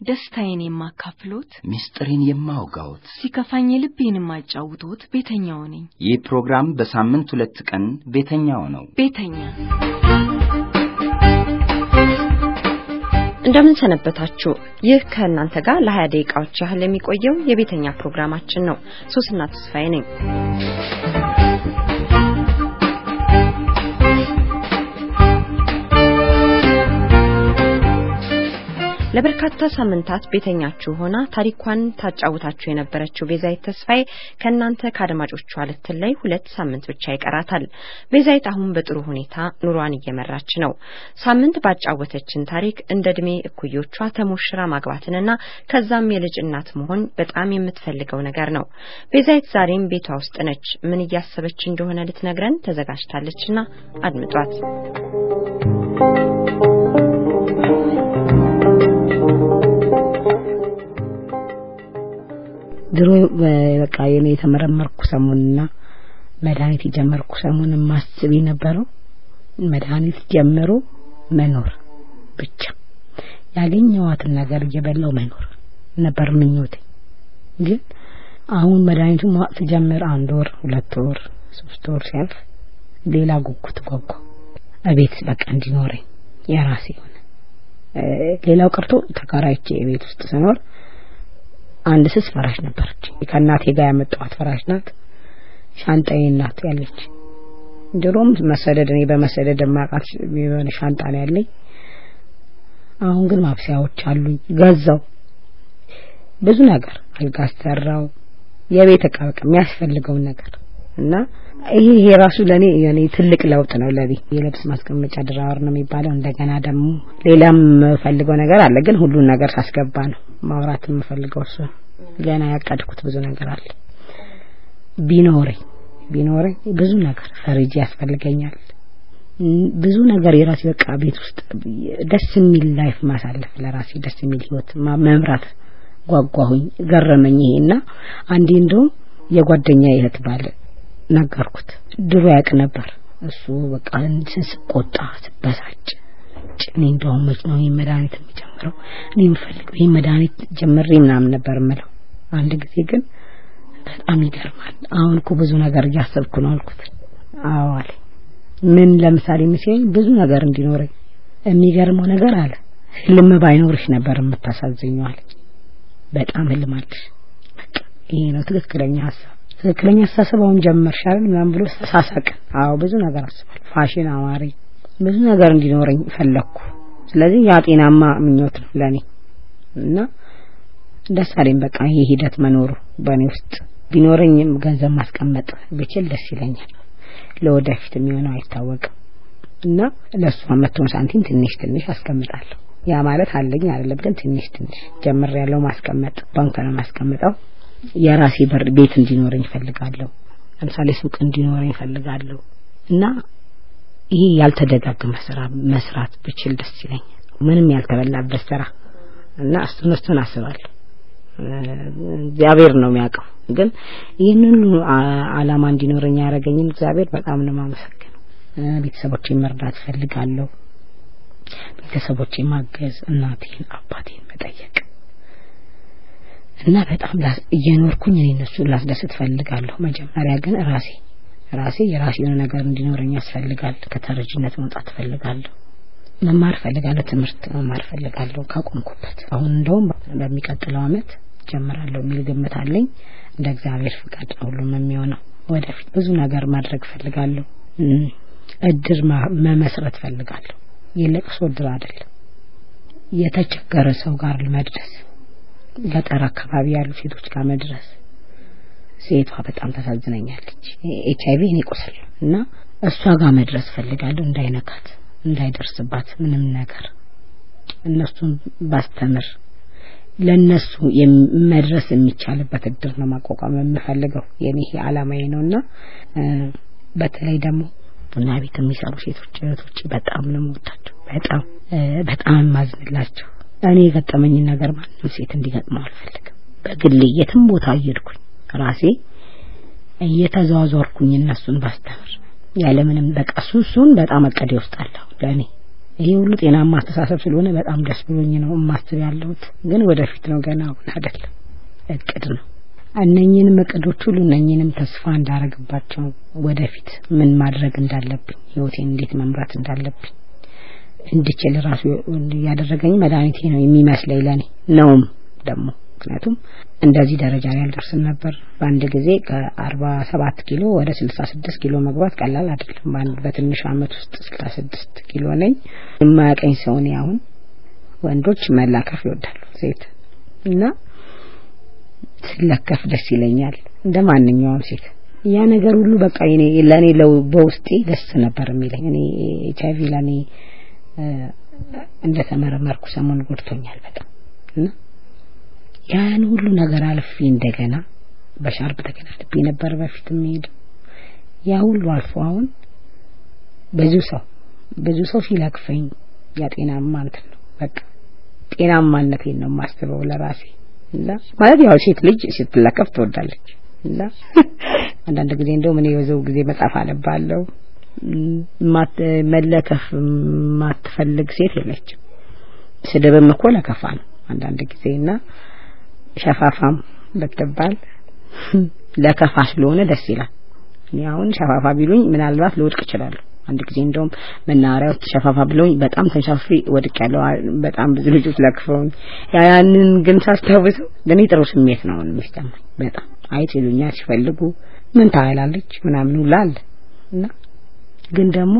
ደስታዬን የማካፍሎት፣ ምስጢሬን የማውጋዎት፣ ሲከፋኝ ልቤን የማጫውቶት ቤተኛው ነኝ። ይህ ፕሮግራም በሳምንት ሁለት ቀን ቤተኛው ነው። ቤተኛ እንደምን ሰነበታችሁ። ይህ ከእናንተ ጋር ለሀያ ደቂቃዎች ያህል የሚቆየው የቤተኛ ፕሮግራማችን ነው። ሶስና ተስፋዬ ነኝ። ለበርካታ ሳምንታት ቤተኛችሁ ሆና ታሪኳን ታጫውታችሁ የነበረችው ቤዛይት ተስፋዬ ከእናንተ ከአድማጮቿ ልትለይ ሁለት ሳምንት ብቻ ይቀራታል። ቤዛይት አሁን በጥሩ ሁኔታ ኑሯን እየመራች ነው። ሳምንት ባጫወተችን ታሪክ እንደ እድሜ እኩዮቿ ተሞሽራ ማግባትንና ከዛም የልጅ እናት መሆን በጣም የምትፈልገው ነገር ነው። ቤዛይት ዛሬም ቤቷ ውስጥ ነች። ምን እያሰበች እንደሆነ ልትነግረን ተዘጋጅታለችና አድምጧት። ድሮ በቃ የኔ የተመረመርኩ ሰሞንና መድኃኒት የጀመርኩ ሰሞን ማስብ የነበረው መድኃኒት ጀምሮ መኖር ብቻ ያገኘዋትን ነገር እየበላው መኖር ነበር ምኞቴ። ግን አሁን መድኃኒቱ ማዋጥ ስጀምር አንድ ወር፣ ሁለት ወር፣ ሶስት ወር ሲያልፍ ሌላ ጉጉት ጓጓ። እቤት በቃ እንዲኖረኝ የራሴ ሆነ። ሌላው ቀርቶ ተከራይቼ ቤት ውስጥ ስኖር አንድ ስስ ፍራሽ ነበረች። ከእናቴ ጋር ያመጣኋት ፍራሽ ናት። ሻንጣዬ ናት ያለች። ድሮም መሰደድ እኔ በመሰደድ የማውቃት የሆነ ሻንጣ ነው ያለኝ። አሁን ግን ማብሰያዎች አሉኝ። ገዛው ብዙ ነገር አልጋ አሰራው፣ የቤት እቃ በቃ የሚያስፈልገውን ነገር እና ይሄ ይሄ ራሱ ለኔ የኔ ትልቅ ለውጥ ነው። ለቤ የልብስ ማስቀመጫ ድራወር ነው የሚባለው። እንደገና ደግሞ ሌላም የምፈልገው ነገር አለ፣ ግን ሁሉን ነገር ሳስገባ ነው ማውራት የምፈልገው እሱ ገና ያቀድኩት ብዙ ነገር አለ። ቢኖረኝ ቢኖረኝ ብዙ ነገር ፍሪጅ ያስፈልገኛል። ብዙ ነገር የራሴ በቃ ቤት ውስጥ ደስ የሚል life ማሳለፍ ለራሴ ደስ የሚል ህይወት መምራት ጓጓሁኝ፣ ገረመኝ ይሄና አንዴ እንደውም የጓደኛ እህት ባለ ነገርኩት። ድሮ ያውቅ ነበር እሱ በቃ ስቆጣ ስበሳጭ እኔ እንደውም መች ነው ይህ መድኃኒት የሚጀምረው እኔ የምፈልገው ይህ መድኃኒት ጀምሬ ምናምን ነበር የምለው። አንድ ጊዜ ግን በጣም ይገርማል። አሁን እኮ ብዙ ነገር እያሰብኩ ነው አልኩት። አዎ አለ። ምን ለምሳሌ የሚሰኝ ብዙ ነገር እንዲኖረኝ የሚገርመው ነገር አለ ህልም ባይኖርሽ ነበር የምታሳዝኘው አለ። በጣም ህልም አለሽ። በቃ ይሄ ነው ትክክለኛ ሀሳብ ትክክለኛ ጀመርሽ አይደል ምናምን ብሎ ሳሳቅ። አዎ ብዙ ነገር አስባል። ፋሽን አማረኝ፣ ብዙ ነገር እንዲኖረኝ ፈለግኩ። ስለዚህ ያ ጤናማ ምኞት ነው ለኔ እና ደስ አለኝ። በቃ ይሄ ሂደት መኖሩ በእኔ ውስጥ ቢኖረኝም ገንዘብ ማስቀመጥ ብችል ደስ ይለኛል። ለወደፊት የሚሆነው አይታወቅም እና ለእሷ መቶን ሳንቲም ትንሽ ትንሽ አስቀምጣለሁ። ያ ማለት አለኝ አይደለም፣ ግን ትንሽ ትንሽ ጀምሬያለሁ ማስቀመጥ። ባንክ ነው ማስቀምጠው የራሴ በር ቤት እንዲኖረኝ ፈልጋለሁ። ለምሳሌ ሱቅ እንዲኖረኝ ፈልጋለሁ እና ይሄ ያልተደጋገመ ስራ መስራት ብችል ደስ ይለኛል። ምንም ያልተበላበት ስራ እና እሱን እሱን አስባለሁ። እግዚአብሔር ነው የሚያውቀው። ግን ይህንን አላማ እንዲኖረኝ ያደረገኝን እግዚአብሔር በጣም ነው የማመሰግነው። ቤተሰቦቼን መርዳት ፈልጋለሁ። ቤተሰቦቼን ማገዝ፣ እናቴን አባቴን መጠየቅ እና በጣም እየኖርኩኝ እኔ እነሱን ላስደስት ፈልጋለሁ። መጀመሪያ ግን ራሴ ራሴ የራሴ የሆነ ነገር እንዲኖረኝ ያስፈልጋል። ከተረጅነት መውጣት ፈልጋለሁ። መማር ፈልጋለሁ። ትምህርት መማር ፈልጋለሁ ካቆምኩበት። አሁን እንደውም በሚቀጥለው አመት ጀምራለሁ የሚል ግምት አለኝ። እንደ እግዚአብሔር ፍቃድ ሁሉም የሚሆነው። ወደፊት ብዙ ነገር ማድረግ ፈልጋለሁ። እድር መመስረት ፈልጋለሁ። የለቅሶ እድር አይደለም፣ የተቸገረ ሰው ጋር መድረስ ገጠር አካባቢ ያሉ ሴቶች ጋር መድረስ። ሴቷ በጣም ታሳዝነኛለች። ኤች አይቪ እኔ ቁስል እና እሷ ጋር መድረስ ፈልጋለሁ። እንዳይነካት፣ እንዳይደርስባት ምንም ነገር እነሱን ባስተምር ለነሱ መድረስ የሚቻልበት እድር ነው ማቋቋም የምፈልገው። የኔ አላማዬ ነውና በተለይ ደግሞ ቡና ቤት የሚሰሩ ሴቶች እህቶች በጣም ነው የምወዳቸው። በጣም በጣም የማዝንላቸው እኔ የገጠመኝን ነገር ማንም ሴት እንዲገጥመው አልፈልግም። በግሌ የትም ቦታ እየሄድኩኝ ራሴ እየተዘዋወርኩኝ እነሱን ባስተምር ያለምንም በቃ እሱ እሱን በጣም እቅዴ ውስጥ አለሁ ለእኔ ይሄ ሁሉ ጤናማ አስተሳሰብ ስለሆነ በጣም ደስ ብሎኝ ነው የማስብ ያለሁት። ግን ወደፊት ነው ገና አሁን አይደለም፣ እቅድ ነው። እነኝንም እቅዶች ሁሉ እነኝንም ተስፋ እንዳረግባቸው ወደፊት ምን ማድረግ እንዳለብኝ ህይወቴን እንዴት መምራት እንዳለብኝ እንድችል ራሱ ያደረገኝ መድኃኒቴ ነው የሚመስለኝ ለኔ ነውም ደግሞ ምክንያቱም እንደዚህ ደረጃ ላይ አልደርስም ነበር። በአንድ ጊዜ ከአርባ ሰባት ኪሎ ወደ ስልሳ ስድስት ኪሎ መግባት ቀላል አይደለም። በአንድ በትንሽ አመት ውስጥ ስልሳ ስድስት ኪሎ ነኝ። የማያቀኝ ሰው አሁን ወንዶች መላከፍ ይወዳሉ ሴት እና ስለከፍ ደስ ይለኛል እንደ ማንኛውም ሴት ያ ነገር ሁሉ በቃ እኔ ለኔ በውስጤ ደስ ነበር የሚለኝ እኔ ኤች አይቪ ለኔ እንደተመረመርኩ ሰሞን ጎድቶኛል በጣም እና ያን ሁሉ ነገር አልፌ እንደገና በሻርፕ ተከናንቤ ነበር በፊት የሚሄድ ያ ሁሉ አልፎ አሁን ብዙ ሰው ብዙ ሰው ሲለክፈኝ ያ እንትን ነው በቃ ጤናማነቴን ነው የማስበው ለራሴ እና ማለት ያው ሴት ልጅ ስትለከፍ ትወዳለች እና አንዳንድ ጊዜ እንደውም እኔ የበዛው ጊዜ መጽሐፍ አነባለሁ መለከፍ ማትፈልግ ሴት የለችም። ስድብም እኮ ለከፋ ነው አንዳንድ ጊዜ እና ሸፋፋም ብትባል ለከፋ ስለሆነ ደስ ይላል። እኔ አሁን ሸፋፋ ቢሉኝ ምናልባት ልወድቅ እችላለሁ። አንድ ጊዜ እንደውም መናኸሪያ ውስጥ ሸፋፋ ብለውኝ በጣም ተንሻፌ ወድቅ ያለው በጣም ብዙ ልጆች ለክፈውኝ። ያንን ግን ሳስታውሰው ለእኔ ጥሩ ስሜት ነው የሚሰማኝ በጣም። አይት ይሉኛል ሲፈልጉ ምን ታህላለች ምናምን አለ እና ግን ደግሞ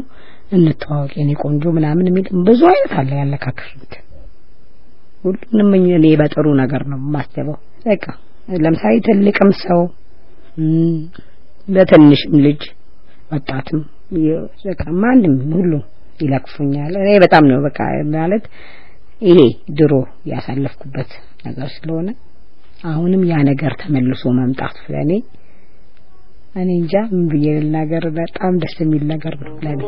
እንተዋወቅ የኔ ቆንጆ ምናምን የሚል ብዙ አይነት አለ ያለካክፍት ሁሉንም እኔ በጥሩ ነገር ነው የማስበው። በቃ ለምሳሌ ትልቅም ሰው በትንሽም ልጅ ወጣትም በቃ ማንም ሁሉ ይለክፉኛል እኔ በጣም ነው በቃ ማለት ይሄ ድሮ ያሳለፍኩበት ነገር ስለሆነ አሁንም ያ ነገር ተመልሶ መምጣቱ ለእኔ እኔ እንጃ ምን ብዬ ልናገር። በጣም ደስ የሚል ነገር ነው ለእኔ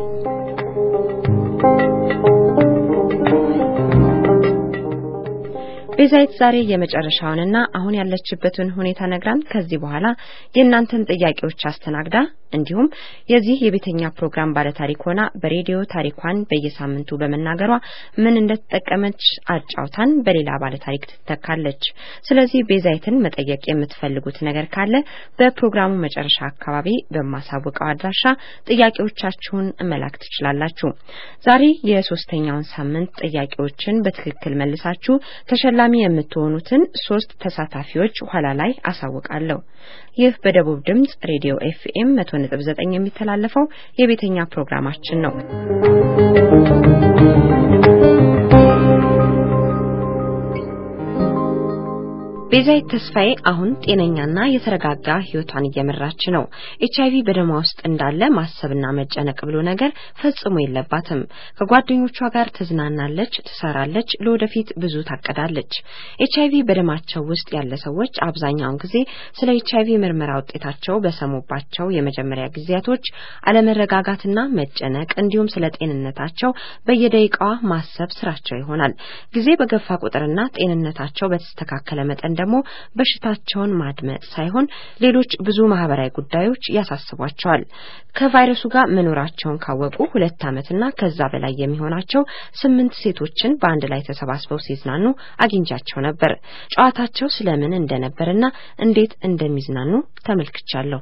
ቤዛይት ዛሬ የመጨረሻውንና አሁን ያለችበትን ሁኔታ ነግራን ከዚህ በኋላ የእናንተን ጥያቄዎች አስተናግዳ እንዲሁም የዚህ የቤተኛ ፕሮግራም ባለታሪክ ሆና በሬዲዮ ታሪኳን በየሳምንቱ በመናገሯ ምን እንደተጠቀመች አጫውታን በሌላ ባለታሪክ ትተካለች። ስለዚህ ቤዛይትን መጠየቅ የምትፈልጉት ነገር ካለ በፕሮግራሙ መጨረሻ አካባቢ በማሳውቀው አድራሻ ጥያቄዎቻችሁን መላክ ትችላላችሁ። ዛሬ የሶስተኛውን ሳምንት ጥያቄዎችን በትክክል መልሳችሁ ተሸላሚ የምትሆኑትን ሶስት ተሳታፊዎች ኋላ ላይ አሳውቃለሁ። ይህ በደቡብ ድምጽ ሬዲዮ ኤፍኤም 100.9 የሚተላለፈው የቤተኛ ፕሮግራማችን ነው። ቤዛይት ተስፋዬ አሁን ጤነኛና የተረጋጋ ህይወቷን እየመራች ነው። ኤችአይቪ በደሟ ውስጥ እንዳለ ማሰብና መጨነቅ ብሎ ነገር ፈጽሞ የለባትም። ከጓደኞቿ ጋር ትዝናናለች፣ ትሰራለች፣ ለወደፊት ብዙ ታቀዳለች። ኤችአይቪ በደማቸው ውስጥ ያለ ሰዎች አብዛኛውን ጊዜ ስለ ኤችአይቪ ምርመራ ውጤታቸው በሰሙባቸው የመጀመሪያ ጊዜያቶች አለመረጋጋትና መጨነቅ እንዲሁም ስለ ጤንነታቸው በየደቂቃዋ ማሰብ ስራቸው ይሆናል። ጊዜ በገፋ ቁጥርና ጤንነታቸው በተስተካከለ መጠን ደግሞ በሽታቸውን ማድመጥ ሳይሆን ሌሎች ብዙ ማህበራዊ ጉዳዮች ያሳስቧቸዋል። ከቫይረሱ ጋር መኖራቸውን ካወቁ ሁለት ዓመትና ከዛ በላይ የሚሆናቸው ስምንት ሴቶችን በአንድ ላይ ተሰባስበው ሲዝናኑ አግኝቻቸው ነበር። ጨዋታቸው ስለምን እንደነበርና እንዴት እንደሚዝናኑ ተመልክቻለሁ።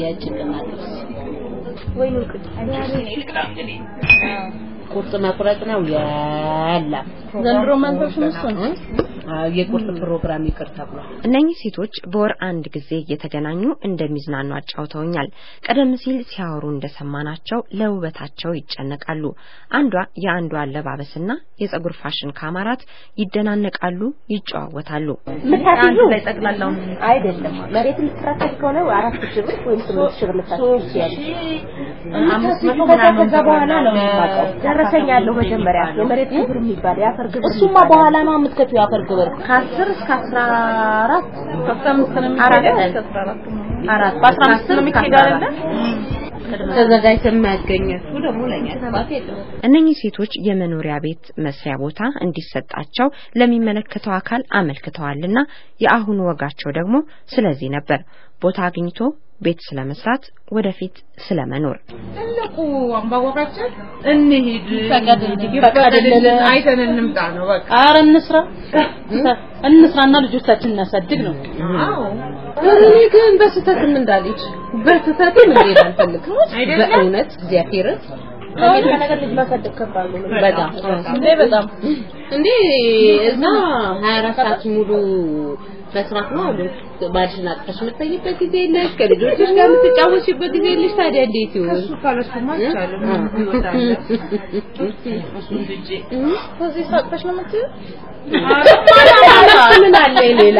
የጭቅና ጥብስ ቁርጥ መቁረጥ ነው ያላ ዘንድሮ መንፈስ ነው የቁርጥ ፕሮግራም ይቅር ተብሏል። እነኚህ ሴቶች በወር አንድ ጊዜ እየተገናኙ እንደሚዝናኑ አጫውተውኛል። ቀደም ሲል ሲያወሩ እንደሰማናቸው ለውበታቸው ይጨነቃሉ። አንዷ የአንዷ አለባበስና የጸጉር ፋሽን ካማራት ይደናነቃሉ፣ ይጨዋወታሉ። ጠቅላላውን አይደለም መሬት የምትከራከሪ ከሆነ አራት ሺህ ብር ወይም ስምንት ሺህ ብር ልታስብ ትችያለሽ። አምስት መቶ ከዛ በኋላ ነው የሚባለው። ደረሰኝ ያለው መጀመሪያ የመሬት ግብር የሚባል የአፈር ግብር እሱማ በኋላ ነው የምትከፊው አፈር ግብር ከአስር እስከ አስራ አራት ከአስራ አምስት ነው አራት አራት በአስራ አምስት ነው የሚካሄድ አይደለ? ተዘጋጅተን መገኘቱ ደግሞ ለኛ ጥፋት የለውም። እነኚህ ሴቶች የመኖሪያ ቤት መስሪያ ቦታ እንዲሰጣቸው ለሚመለከተው አካል አመልክተዋልና የአሁኑ ወጋቸው ደግሞ ስለዚህ ነበር። ቦታ አግኝቶ ቤት ስለመስራት፣ ወደፊት ስለመኖር። ትልቁ አምባወራችን እንሂድ ይፈቀድልን፣ አይተን እንምጣ ነው በቃ። ኧረ እንስራ እንስራና ልጆቻችን እናሳድግ ነው። አዎ እኔ ግን በስህተትም እንዳልጅ በስህተትም እንዴት አልፈልግም። በእውነት እግዚአብሔርን በጣም እንዴ እዛ 24 ሰዓት ሙሉ መስራት ነው አሉ። ባልሽን አቅፈሽ የምትተኝበት ጊዜ የለሽ፣ ከልጆችሽ ጋር የምትጫወሽበት ጊዜ የለሽ። ታዲያ እንዴት ይሆን? እሱ እሱን ትቼ ከዚህ ሳቅፈሽ ነው የምትይው? ምን አለ ሌላ?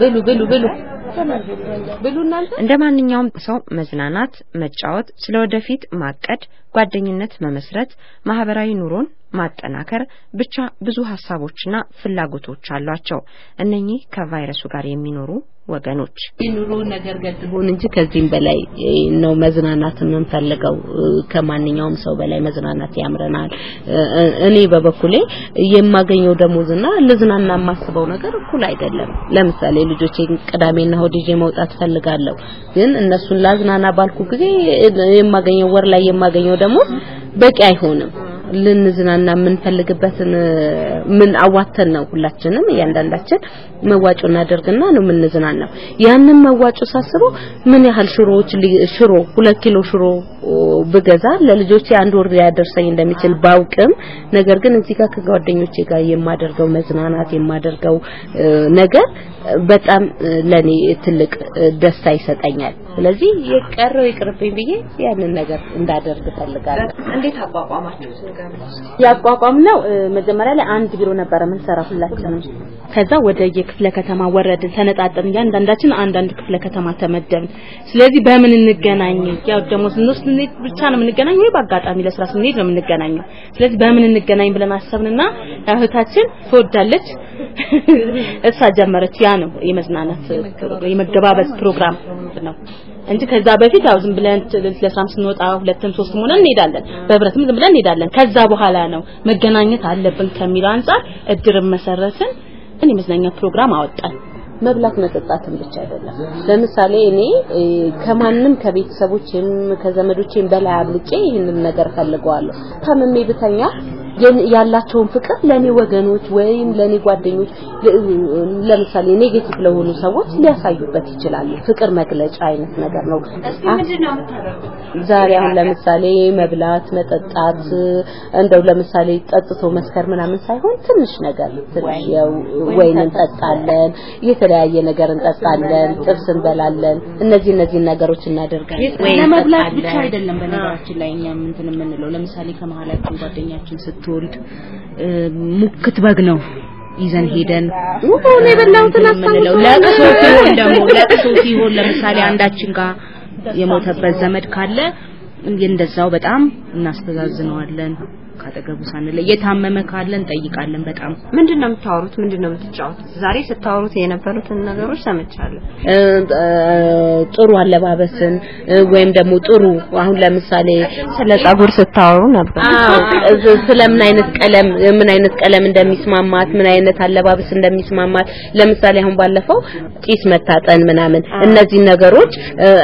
ብሉ ብሉ ብሉ ብሉ እናንተ እንደ ማንኛውም ሰው መዝናናት፣ መጫወት፣ ስለ ወደፊት ማቀድ፣ ጓደኝነት መመስረት፣ ማህበራዊ ኑሮን ማጠናከር ብቻ ብዙ ሀሳቦችና ፍላጎቶች አሏቸው። እነኚህ ከቫይረሱ ጋር የሚኖሩ ወገኖች። የኑሮ ነገር ገድቦን እንጂ ከዚህም በላይ ነው መዝናናት የምንፈልገው። ከማንኛውም ሰው በላይ መዝናናት ያምረናል። እኔ በበኩሌ የማገኘው ደሞዝና ልዝናና የማስበው ነገር እኩል አይደለም። ለምሳሌ ልጆቼን ቅዳሜና እሑድ ይዤ መውጣት ፈልጋለሁ፣ ግን እነሱን ላዝናና ባልኩ ጊዜ የማገኘው ወር ላይ የማገኘው ደሞዝ በቂ አይሆንም። ልንዝናና የምንፈልግበትን ምን አዋተን ነው ሁላችንም እያንዳንዳችን መዋጮ እናደርግና ነው የምንዝናናው። ያንን መዋጮ ሳስበው ምን ያህል ሽሮዎች ሽሮ ሁለት ኪሎ ሽሮ ብገዛ ለልጆቼ አንድ ወር ሊያደርሰኝ እንደሚችል ባውቅም ነገር ግን እዚህ ጋር ከጓደኞቼ ጋር የማደርገው መዝናናት የማደርገው ነገር በጣም ለኔ ትልቅ ደስታ ይሰጠኛል። ስለዚህ የቀረው ይቅርብኝ ብዬ ያንን ነገር እንዳደርግ ፈልጋለሁ። እንዴት አቋቋማችሁት ነገር ያቋቋም ነው መጀመሪያ ላይ አንድ ቢሮ ነበረ የምንሰራ ሁላችንም። ከዛ ወደ የክፍለ ከተማ ወረድን፣ ተነጣጠን እያንዳንዳችን አንዳንድ ክፍለ ከተማ ተመደብን። ስለዚህ በምን እንገናኝ? ያው ደግሞ ስንወስድ ስንሄድ ብቻ ነው የምንገናኝ ወይ በአጋጣሚ ለስራ ስንሄድ ነው የምንገናኘው። ስለዚህ በምን እንገናኝ ብለን አሰብንና እህታችን ትወዳለች እሷ ጀመረች። ያ ነው የመዝናናት የመገባበዝ ፕሮግራም ነው እንጂ ከዛ በፊት ያው ዝም ብለን ለስራም ስንወጣ ሁለትም ሶስትም ሆነን እንሄዳለን። በህብረትም ዝም ብለን እንሄዳለን። ከዛ በኋላ ነው መገናኘት አለብን ከሚለው አንጻር እድርን መሰረትን እኔ መዝናኛ ፕሮግራም አወጣን። መብላት መጠጣትን ብቻ አይደለም። ለምሳሌ እኔ ከማንም ከቤተሰቦችም ከዘመዶችም በላይ አብልጬ ይህንን ነገር ፈልገዋለሁ። ታምሜ ብተኛ ያላቸውን ፍቅር ለኔ ወገኖች ወይም ለኔ ጓደኞች ለምሳሌ negative ለሆኑ ሰዎች ሊያሳዩበት ይችላሉ። ፍቅር መግለጫ አይነት ነገር ነው። ዛሬ አሁን ለምሳሌ መብላት፣ መጠጣት እንደው ለምሳሌ ጠጥቶ መስከር ምናምን ሳይሆን ትንሽ ነገር ወይን እንጠጣለን፣ የተለያየ ነገር እንጠጣለን፣ ጥብስ እንበላለን። እነዚህ እነዚህ ነገሮች እናደርጋለን። ለመብላት ብቻ አይደለም። በነገራችን ላይ እኛም እንትን የምንለው ለምሳሌ ከመሀላችን ጓደኛችን ስትወልድ ሙክት በግ ነው ይዘን ሄደን ሆነ የበላሁትን የምንለው ለቅሶ ሲሆን ደግሞ ለቅሶ ሲሆን ለምሳሌ አንዳችን ጋር የሞተበት ዘመድ ካለ እንደዛው በጣም እናስተዛዝነዋለን። ካጠገቡ ሳንለይ የታመመ ካለ እንጠይቃለን። በጣም ምንድን ነው የምታወሩት? ምንድን ነው የምትጫወቱት? ዛሬ ስታወሩት የነበሩትን ነገሮች ሰምቻለሁ። ጥሩ አለባበስን ወይም ደግሞ ጥሩ አሁን ለምሳሌ ስለ ጸጉር ስታወሩ ነበር። አዎ ስለ ምን አይነት ቀለም ምን አይነት ቀለም እንደሚስማማት ምን አይነት አለባበስ እንደሚስማማት ለምሳሌ አሁን ባለፈው ጢስ መታጠን ምናምን እነዚህ ነገሮች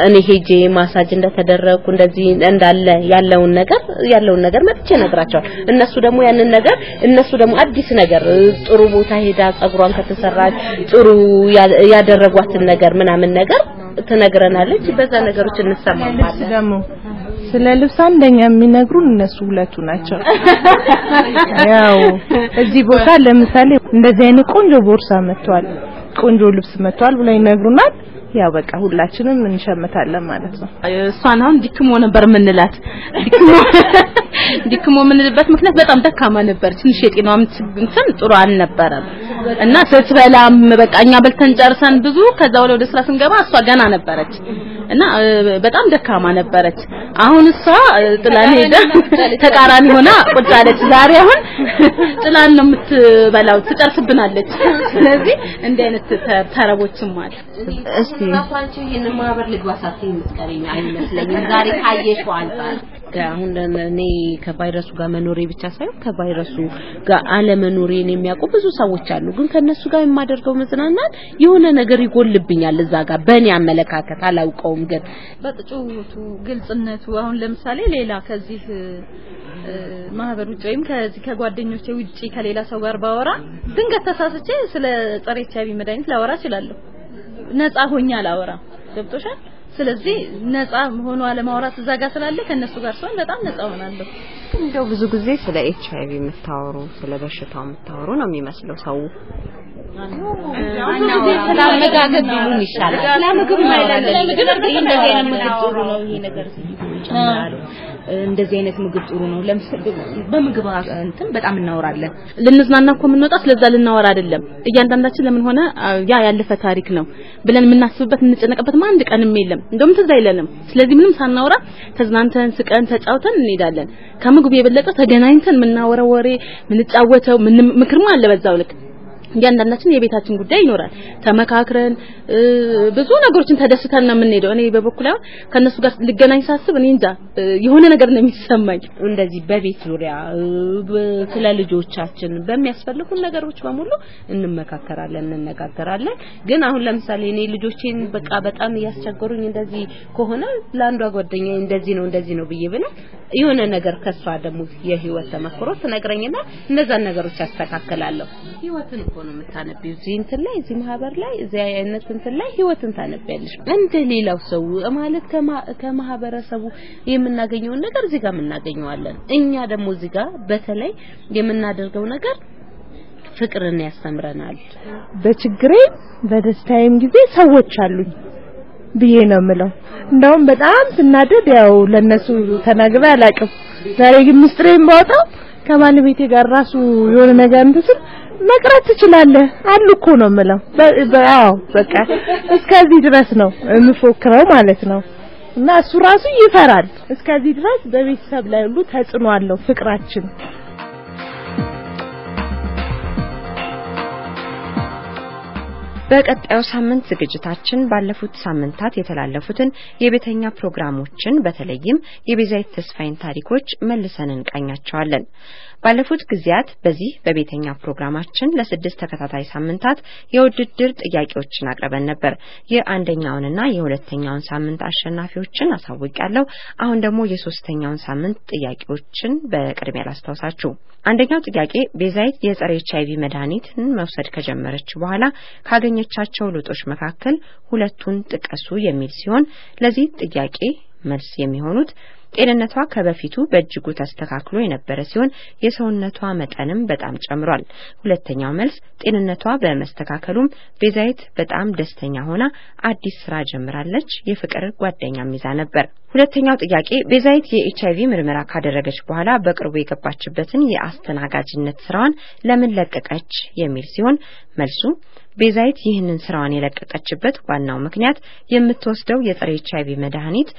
እኔ ሄጄ ማሳጅ እንደተደረኩ እንደዚህ እንዳለ ያለውን ነገር ያለውን ነገር መጥቼ ነግራቸዋል። እነሱ ደግሞ ያንን ነገር እነሱ ደግሞ አዲስ ነገር ጥሩ ቦታ ሄዳ ጸጉሯን ከተሰራች ጥሩ ያደረጓትን ነገር ምናምን ነገር ትነግረናለች። በዛ ነገሮች እንሰማማለን። ደግሞ ስለ ልብስ አንደኛ የሚነግሩን እነሱ ሁለቱ ናቸው። ያው እዚህ ቦታ ለምሳሌ እንደዚህ አይነት ቆንጆ ቦርሳ መጥቷል፣ ቆንጆ ልብስ መጥቷል ብለው ይነግሩናል። ያው በቃ ሁላችንም እንሸምታለን ማለት ነው። እሷን አሁን ዲክሞ ነበር የምንላት። ዲክሞ ዲክሞ የምንልበት ምክንያት በጣም ደካማ ነበር። ትንሽ የጤናዋም እንትን ጥሩ አልነበረም እና ስትበላም በቃ እኛ በልተን ጨርሰን ብዙ ከዛ ወደ ወደ ስራ ስንገባ እሷ ገና ነበረች እና በጣም ደካማ ነበረች። አሁን እሷ ጥላን ሄዳ ተቃራኒ ሆና ቁጭ አለች። ዛሬ አሁን ጥላን ነው የምትበላው፣ ትጨርስብናለች። ስለዚህ እንዲህ አይነት ተረቦችም አሉ። እስቲ ይሄን ማህበር ልግባ ሳትይ የምትቀሪኝ አይመስለኝም። ዛሬ ካየሽው አንጻር አሁን እኔ ከቫይረሱ ጋር መኖሬ ብቻ ሳይሆን ከቫይረሱ ጋር አለመኖሬን የሚያውቁ ብዙ ሰዎች አሉ። ግን ከነሱ ጋር የማደርገው መዝናናት የሆነ ነገር ይጎልብኛል እዛ ጋር በእኔ አመለካከት አላውቀውም። ግን በጭውውቱ ግልጽነቱ አሁን ለምሳሌ ሌላ ከዚህ ማህበር ውጭ ወይም ከዚህ ከጓደኞቼ ውጪ ከሌላ ሰው ጋር ባወራ ድንገት ተሳስቼ ስለ ጸረ ኤች አይ ቪ መድኃኒት ላወራ እችላለሁ። ነፃ ሆኜ አላወራም። ገብቶሻል? ስለዚህ ነፃ ሆኖ አለማውራት እዛ ጋር ስላለ ከነሱ ጋር ሲሆን በጣም ነፃ ሆናለሁ። እንደው ብዙ ጊዜ ስለ ኤች አይቪ የምታወሩ ስለ በሽታው የምታወሩ ነው የሚመስለው ሰው ቢሉን ይሻላል። ስለ ምግብ ማይላለ ምግብ እንደዚህ አይነት ምግብ ጥሩ ነው ይሄ ነገር እንደዚህ አይነት ምግብ ጥሩ ነው። በምግብ እንትን በጣም እናወራለን። ልንዝናና እኮ የምንወጣ ስለዛ ልናወራ አይደለም። እያንዳንዳችን ለምን ሆነ ያ ያለፈ ታሪክ ነው ብለን የምናስብበት የምንጨነቅበት አንድ ቀንም የለም። እንደውም ትዝ አይለንም። ስለዚህ ምንም ሳናወራ ተዝናንተን ስቀን ተጫውተን እንሄዳለን። ከምግቡ የበለጠ ተገናኝተን የምናወራው ወሬ የምንጫወተው ምክርም አለ በዛው ልክ እያንዳንዳችን የቤታችን ጉዳይ ይኖራል። ተመካክረን ብዙ ነገሮችን ተደስተን ነው የምንሄደው። እኔ በበኩል አሁን ከነሱ ጋር ልገናኝ ሳስብ እኔ እንጃ የሆነ ነገር ነው የሚሰማኝ። እንደዚህ በቤት ዙሪያ ስለ ልጆቻችን በሚያስፈልጉን ነገሮች በሙሉ እንመካከራለን፣ እንነጋገራለን። ግን አሁን ለምሳሌ እኔ ልጆቼን በቃ በጣም እያስቸገሩኝ እንደዚህ ከሆነ ለአንዷ ጓደኛ እንደዚህ ነው እንደዚህ ነው ብዬ ብለ የሆነ ነገር ከሷ ደግሞ የህይወት ተመክሮ ትነግረኝና እነዛን ነገሮች ያስተካክላለሁ። ህይወትን እኮ ነው የምታነቢው እዚህ እንትን ላይ እዚህ ማህበር ላይ እዚህ አይነት እንትን ላይ ህይወትን ታነቢያለሽ እንደ ሌላው ሰው ማለት ከማህበረሰቡ የምናገኘውን ነገር እዚህ ጋር የምናገኘዋለን። እኛ ደግሞ እዚህ ጋር በተለይ የምናደርገው ነገር ፍቅርን ያስተምረናል። በችግሬም በደስታዬም ጊዜ ሰዎች አሉኝ ብዬ ነው የምለው። እንደውም በጣም ስናደድ ያው ለነሱ ተናግሬ አላውቅም። ዛሬ ግን ምስጢሬን ባወጣው ከባለቤቴ ጋር ራሱ የሆነ ነገር እንትን መቅረት ትችላለህ አሉ እኮ ነው የምለው። አዎ በቃ እስከዚህ ድረስ ነው የምፎክረው ማለት ነው። እና እሱ ራሱ ይፈራል። እስከዚህ ድረስ በቤተሰብ ላይ ሁሉ ተጽዕኖ አለው ፍቅራችን። በቀጣዩ ሳምንት ዝግጅታችን ባለፉት ሳምንታት የተላለፉትን የቤተኛ ፕሮግራሞችን በተለይም የቤዛዊት ተስፋይን ታሪኮች መልሰን እንቃኛቸዋለን። ባለፉት ጊዜያት በዚህ በቤተኛ ፕሮግራማችን ለስድስት ተከታታይ ሳምንታት የውድድር ጥያቄዎችን አቅርበን ነበር። የአንደኛውንና የሁለተኛውን ሳምንት አሸናፊዎችን አሳውቂያለሁ። አሁን ደግሞ የሶስተኛውን ሳምንት ጥያቄዎችን በቅድሚያ ላስታውሳችሁ። አንደኛው ጥያቄ ቤዛዊት የጸረ ኤች አይቪ መድኃኒትን መውሰድ ከጀመረች በኋላ ካገኘቻቸው ለውጦች መካከል ሁለቱን ጥቀሱ የሚል ሲሆን ለዚህ ጥያቄ መልስ የሚሆኑት ጤንነቷ ከበፊቱ በእጅጉ ተስተካክሎ የነበረ ሲሆን የሰውነቷ መጠንም በጣም ጨምሯል። ሁለተኛው መልስ ጤንነቷ በመስተካከሉም ቤዛዊት በጣም ደስተኛ ሆና አዲስ ስራ ጀምራለች፣ የፍቅር ጓደኛም ይዛ ነበር። ሁለተኛው ጥያቄ ቤዛዊት የኤች አይቪ ምርመራ ካደረገች በኋላ በቅርቡ የገባችበትን የአስተናጋጅነት ስራዋን ለምን ለቀቀች የሚል ሲሆን መልሱ ቤዛዊት ይህንን ስራዋን የለቀቀችበት ዋናው ምክንያት የምትወስደው የጸረ ኤች አይቪ መድኃኒት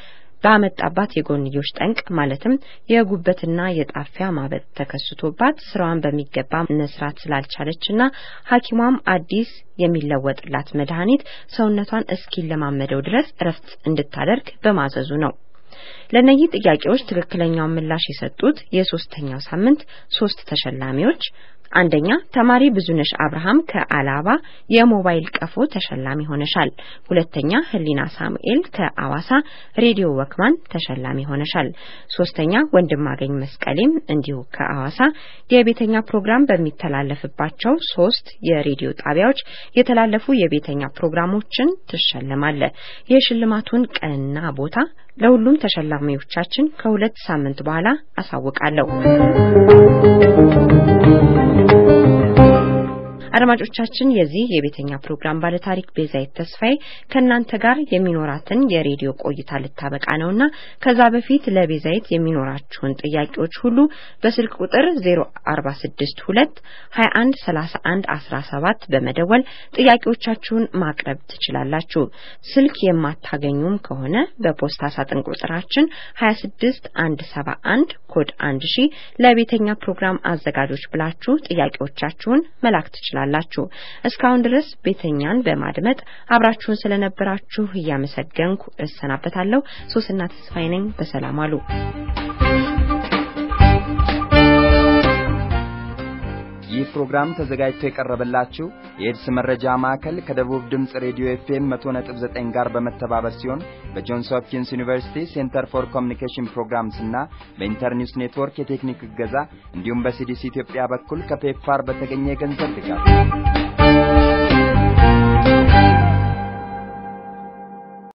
ባመጣባት የጎንዮሽ ጠንቅ ማለትም የጉበትና የጣፊያ ማበጥ ተከስቶባት ስራዋን በሚገባ መስራት ስላልቻለችና ሐኪሟም አዲስ የሚለወጥላት መድኃኒት ሰውነቷን እስኪለማመደው ድረስ እረፍት እንድታደርግ በማዘዙ ነው። ለእነዚህ ጥያቄዎች ትክክለኛውን ምላሽ የሰጡት የሶስተኛው ሳምንት ሶስት ተሸላሚዎች አንደኛ ተማሪ ብዙነሽ አብርሃም ከአላባ የሞባይል ቀፎ ተሸላሚ ሆነሻል። ሁለተኛ ህሊና ሳሙኤል ከአዋሳ ሬዲዮ ወክማን ተሸላሚ ሆነሻል። ሶስተኛ ወንድማገኝ መስቀሌም እንዲሁ ከአዋሳ የቤተኛ ፕሮግራም በሚተላለፍባቸው ሶስት የሬዲዮ ጣቢያዎች የተላለፉ የቤተኛ ፕሮግራሞችን ትሸለማለ። የሽልማቱን ቀንና ቦታ ለሁሉም ተሸላሚዎቻችን ከሁለት ሳምንት በኋላ አሳውቃለሁ። አድማጮቻችን የዚህ የቤተኛ ፕሮግራም ባለታሪክ ቤዛዊት ተስፋዬ ከእናንተ ጋር የሚኖራትን የሬዲዮ ቆይታ ልታበቃ ነውና ከዛ በፊት ለቤዛዊት የሚኖራችሁን ጥያቄዎች ሁሉ በስልክ ቁጥር 0462 21 31 17 በመደወል ጥያቄዎቻችሁን ማቅረብ ትችላላችሁ። ስልክ የማታገኙም ከሆነ በፖስታ ሳጥን ቁጥራችን 26 171 ኮድ 1000 ለቤተኛ ፕሮግራም አዘጋጆች ብላችሁ ጥያቄዎቻችሁን መላክ ትችላላችሁ። እስካሁን ድረስ ቤተኛን በማድመጥ አብራችሁን ስለነበራችሁ እያመሰገንኩ እሰናበታለሁ። ሶስና ተስፋዬ ነኝ። በሰላም አሉ። ይህ ፕሮግራም ተዘጋጅቶ የቀረበላችሁ የኤድስ መረጃ ማዕከል ከደቡብ ድምፅ ሬዲዮ ኤፍኤም 100.9 ጋር በመተባበር ሲሆን በጆንስ ሆፕኪንስ ዩኒቨርሲቲ Center for Communication Programs እና በኢንተርኒውስ ኔትወርክ የቴክኒክ እገዛ እንዲሁም በሲዲሲ ኢትዮጵያ በኩል ከፔፕፋር በተገኘ የገንዘብ ድጋፍ